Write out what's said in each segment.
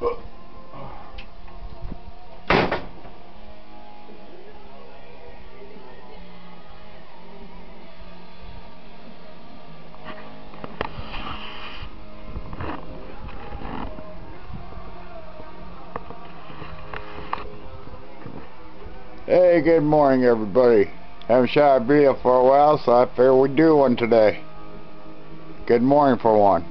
Hey, good morning, everybody. Haven't shot a video for a while, so I figure we do one today. Good morning for one.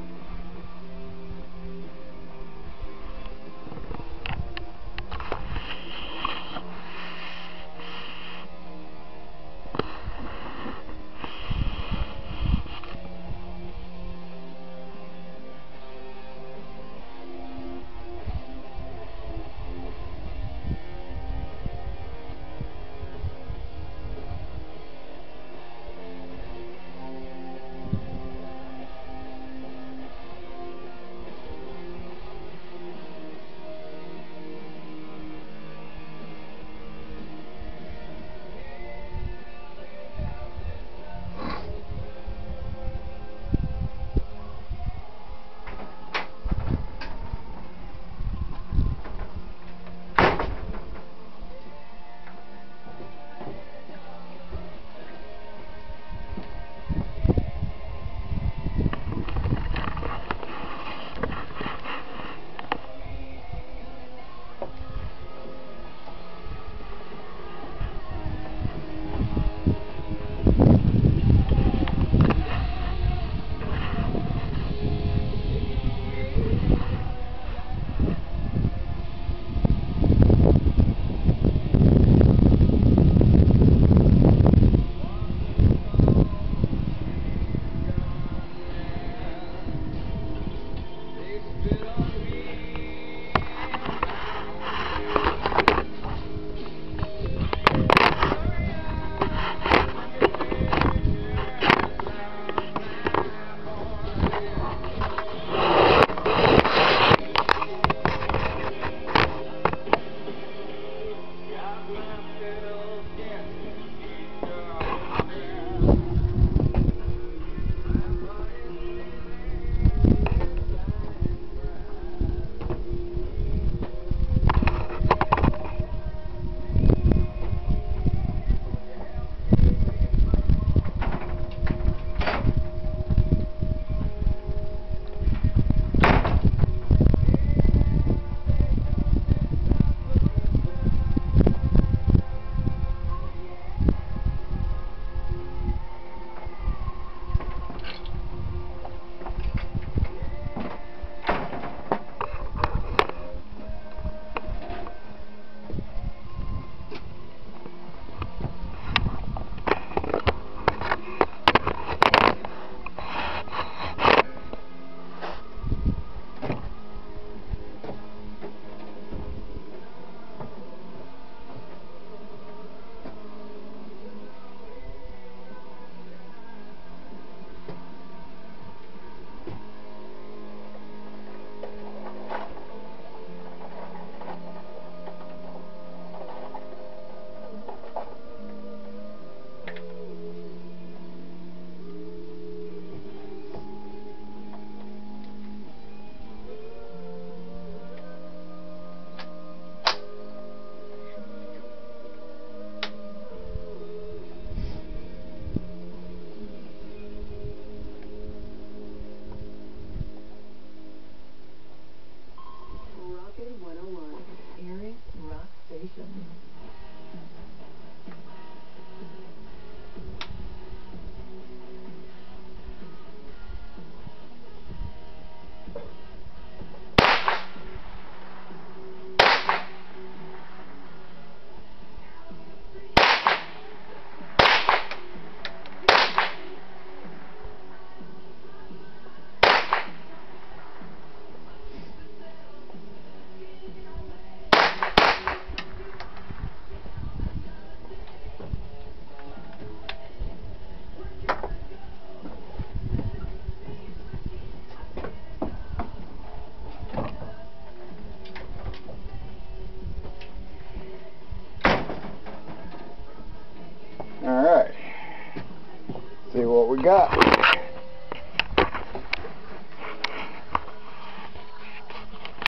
See what we got.